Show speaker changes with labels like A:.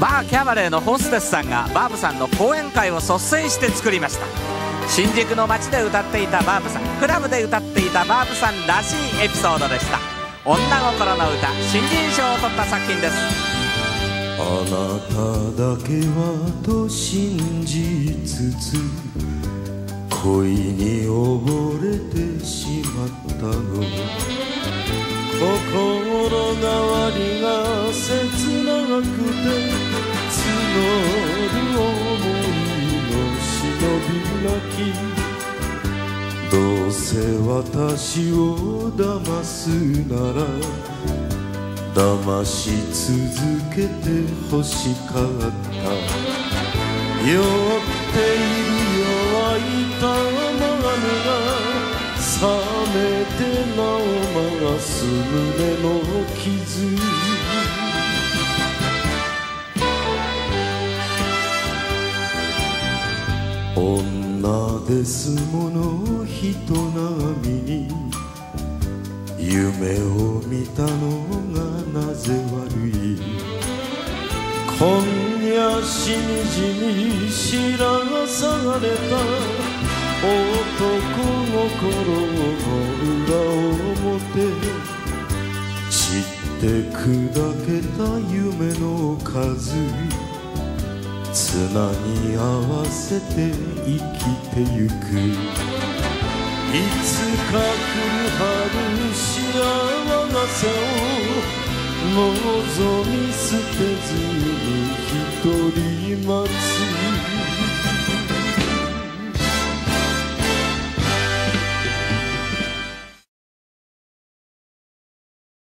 A: バーキャバレーのホステスさんがバーブさんの講演会を率先して作りました。新宿の街で歌っていたバーブさんクラブで歌っていたバーブさんらしいエピソードでした。女心の歌新人賞を取った作品です。
B: あなただけはと信じつつ恋に溺れてしまったの。る想いの忍び泣きどうせ私を騙すなら騙し続けて欲しかった。酔っている弱い玉が冷めてなお回す胸の傷。女ですもの人並みに夢を見たのがなぜ悪い。今夜しみじみ知らされた男心の裏表散って砕けた夢の数。綱に合わせて生きてゆく。いつか来る春幸せを望み捨てずに一人待つ。